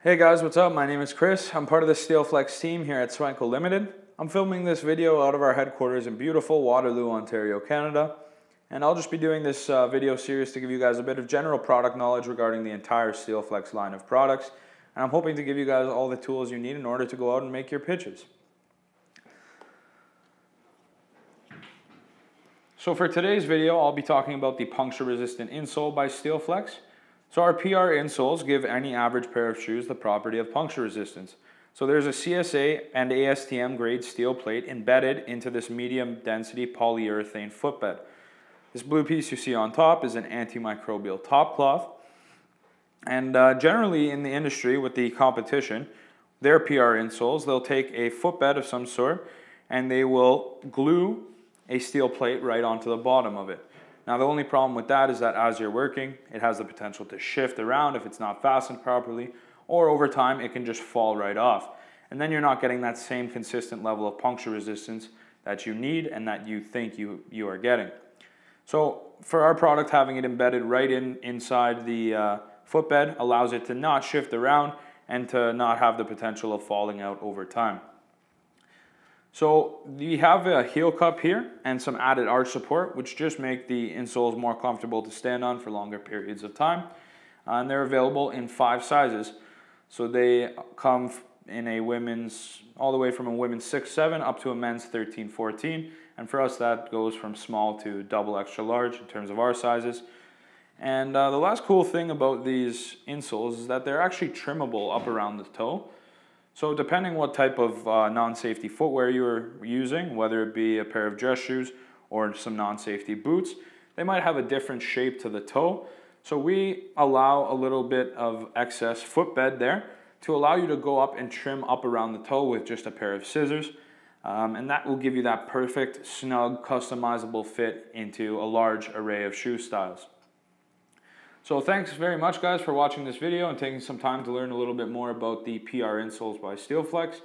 Hey guys, what's up? My name is Chris. I'm part of the SteelFlex team here at Swanco Limited. I'm filming this video out of our headquarters in beautiful Waterloo, Ontario, Canada. And I'll just be doing this uh, video series to give you guys a bit of general product knowledge regarding the entire SteelFlex line of products. And I'm hoping to give you guys all the tools you need in order to go out and make your pitches. So for today's video, I'll be talking about the puncture resistant insole by SteelFlex. So our PR insoles give any average pair of shoes the property of puncture resistance. So there's a CSA and ASTM grade steel plate embedded into this medium density polyurethane footbed. This blue piece you see on top is an antimicrobial top cloth. And uh, generally in the industry with the competition, their PR insoles, they'll take a footbed of some sort and they will glue a steel plate right onto the bottom of it. Now the only problem with that is that as you're working, it has the potential to shift around if it's not fastened properly, or over time it can just fall right off. And then you're not getting that same consistent level of puncture resistance that you need and that you think you, you are getting. So for our product, having it embedded right in inside the uh, footbed allows it to not shift around and to not have the potential of falling out over time. So we have a heel cup here and some added arch support, which just make the insoles more comfortable to stand on for longer periods of time. And they're available in five sizes. So they come in a women's, all the way from a women's 6-7 up to a men's 13, 14. And for us, that goes from small to double extra large in terms of our sizes. And uh, the last cool thing about these insoles is that they're actually trimmable up around the toe. So depending what type of uh, non-safety footwear you're using, whether it be a pair of dress shoes or some non-safety boots, they might have a different shape to the toe. So we allow a little bit of excess footbed there to allow you to go up and trim up around the toe with just a pair of scissors. Um, and that will give you that perfect, snug, customizable fit into a large array of shoe styles. So thanks very much guys for watching this video and taking some time to learn a little bit more about the PR insoles by SteelFlex.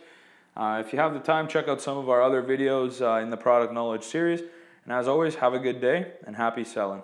Uh, if you have the time, check out some of our other videos uh, in the product knowledge series. And as always, have a good day and happy selling.